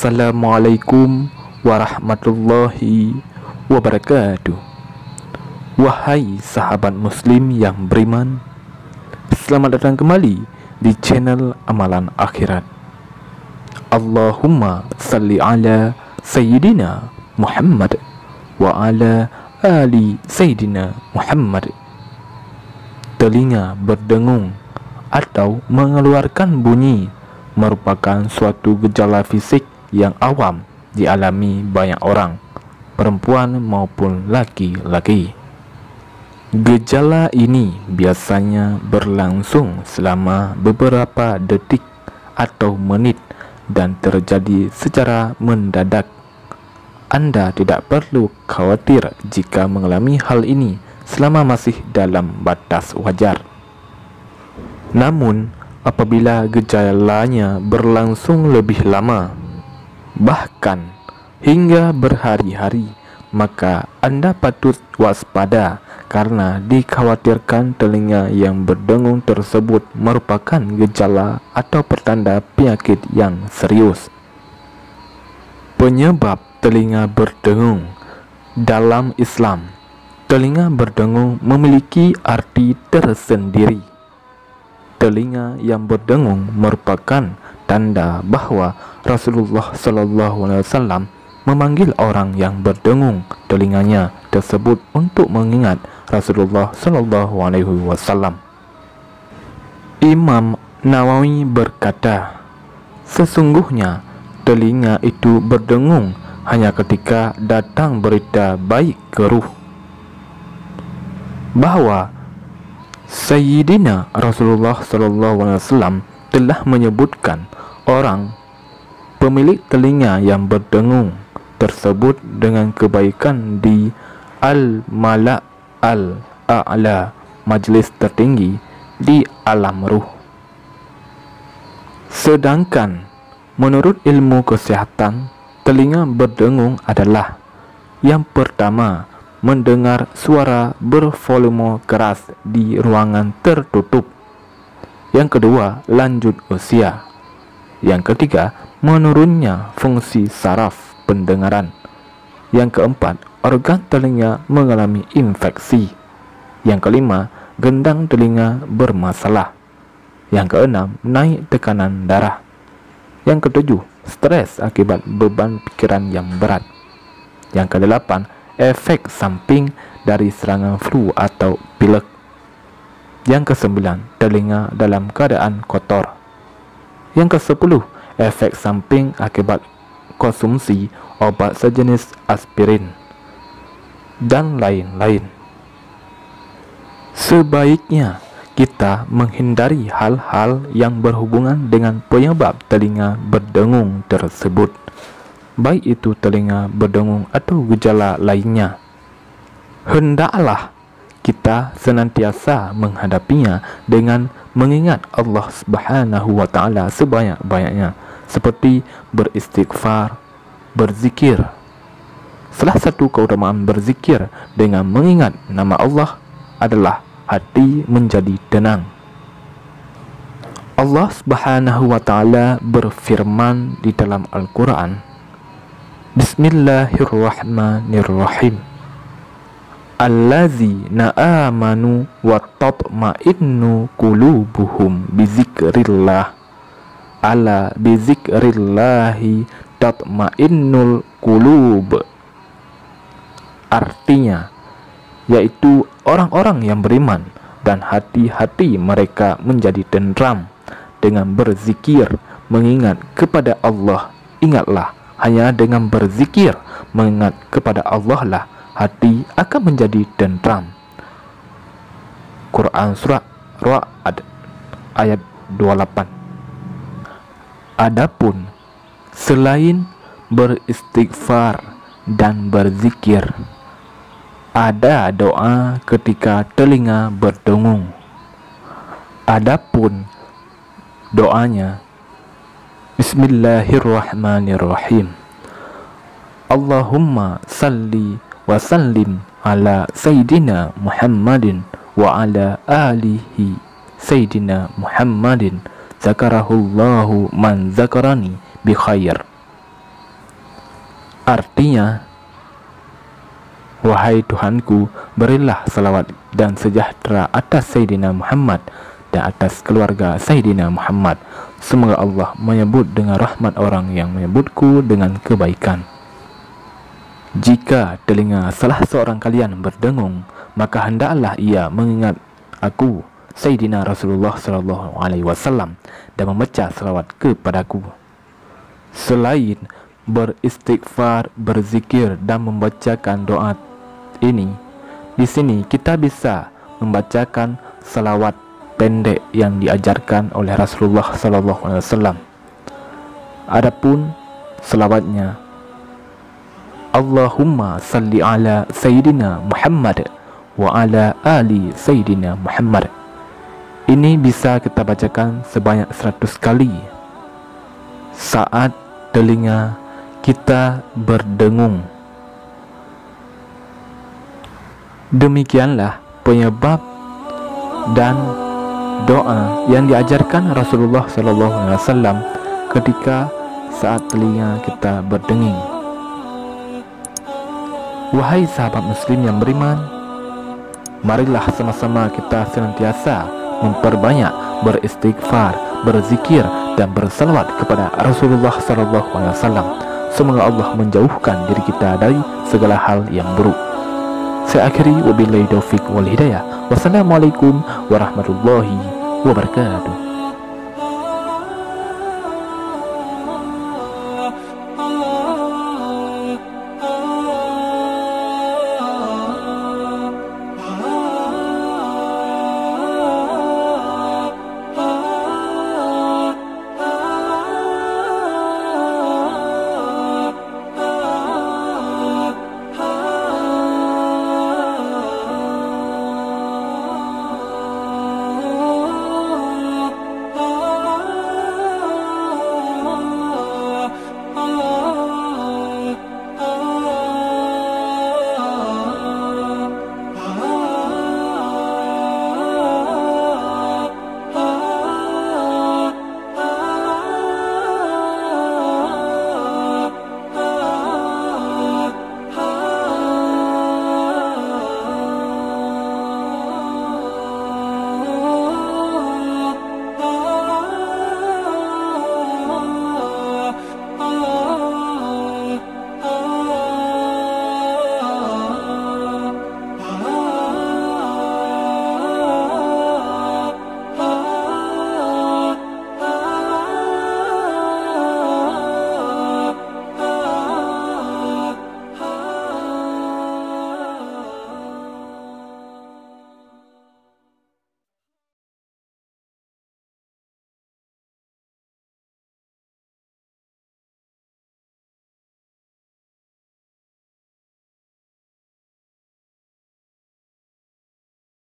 Assalamualaikum warahmatullahi wabarakatuh. Wahai sahabat muslim yang beriman Selamat datang kembali di channel Amalan Akhirat. Allahumma salli ala Sayyidina Muhammad Wa ala ali Sayyidina Muhammad. Telinga berdengung atau mengeluarkan bunyi merupakan suatu gejala fisik yang awam dialami banyak orang, perempuan maupun laki-laki. Gejala ini biasanya berlangsung selama beberapa detik atau menit dan terjadi secara mendadak. Anda tidak perlu khawatir jika mengalami hal ini selama masih dalam batas wajar. Namun, apabila gejalanya berlangsung lebih lama, bahkan hingga berhari-hari, maka Anda patut waspada karena dikhawatirkan telinga yang berdengung tersebut merupakan gejala atau pertanda penyakit yang serius. Penyebab telinga berdengung dalam Islam, telinga berdengung memiliki arti tersendiri telinga yang berdengung merupakan tanda bahwa Rasulullah Sallallahu Alaihi Wasallam memanggil orang yang berdengung telinganya tersebut untuk mengingat Rasulullah Sallallahu Alaihi Wasallam. Imam Nawawi berkata, sesungguhnya telinga itu berdengung hanya ketika datang berita baik ke ruh bahwa Sayyidina Rasulullah SAW telah menyebutkan orang pemilik telinga yang berdengung tersebut dengan kebaikan di Al-Mala' Al-A'la majlis tertinggi di alam ruh. Sedangkan menurut ilmu kesehatan, telinga berdengung adalah yang pertama mendengar suara bervolume keras di ruangan tertutup. Yang kedua, lanjut usia. Yang ketiga, menurunnya fungsi saraf pendengaran. Yang keempat, organ telinga mengalami infeksi. Yang kelima, gendang telinga bermasalah. Yang keenam, naik tekanan darah. Yang ketujuh, stres akibat beban pikiran yang berat. Yang kedelapan, efek samping dari serangan flu atau pilek. Yang kesembilan, telinga dalam keadaan kotor. Yang kesepuluh, efek samping akibat konsumsi obat sejenis aspirin dan lain-lain. Sebaiknya kita menghindari hal-hal yang berhubungan dengan penyebab telinga berdengung tersebut baik itu telinga berdengung atau gejala lainnya. Hendaklah kita senantiasa menghadapinya dengan mengingat Allah Subhanahu wa taala sebanyak-banyaknya seperti beristighfar, berzikir. Salah satu keutamaan berzikir dengan mengingat nama Allah adalah hati menjadi tenang. Allah Subhanahu wa taala berfirman di dalam Al-Qur'an Bismillahirrahmanirrahim Allazina amanu wa tatma'innu qulubuhum bizikrillah. Ala bizikrillahi tatma'innul qulub. Artinya yaitu orang-orang yang beriman dan hati-hati mereka menjadi tentram dengan berzikir mengingat kepada Allah. Ingatlah hanya dengan berzikir mengingat kepada Allah lah hati akan menjadi tentram. Quran surah Ra'ad ayat 28. Adapun selain beristighfar dan berzikir ada doa ketika telinga berdengung. Adapun doanya Bismillahirrahmanirrahim. Allahumma salli wa sallim ala Sayyidina Muhammadin wa ala alihi Sayyidina Muhammadin zakarahullahu man zakarani bi khair. Artinya, Wahai Tuhanku, berilah salawat dan sejahtera atas Sayyidina Muhammad dan atas keluarga Sayyidina Muhammad. Semoga Allah menyebut dengan rahmat orang yang menyebutku dengan kebaikan. Jika telinga salah seorang kalian berdengung, maka hendaklah ia mengingat aku, Sayyidina Rasulullah sallallahu alaihi wasallam dan membaca salawat kepadaku. Selain beristighfar, berzikir dan membacakan doa ini, di sini kita bisa membacakan salawat pendek yang diajarkan oleh Rasulullah Sallallahu Alaihi Wasallam. Adapun salawatnya, Allahumma salli ala Sayyidina Muhammad wa ala ali Sayyidina Muhammad. Ini bisa kita bacakan sebanyak 100 kali saat telinga kita berdengung Demikianlah penyebab dan doa yang diajarkan Rasulullah Wasallam ketika saat telinga kita berdenging. Wahai sahabat Muslim yang beriman, marilah sama-sama kita senantiasa memperbanyak beristighfar, berzikir, dan bersalawat kepada Rasulullah Wasallam. Semoga Allah menjauhkan diri kita dari segala hal yang buruk. Saya akhiri wabillahi taufik wal hidayah. Wassalamualaikum warahmatullahi wabarakatuh.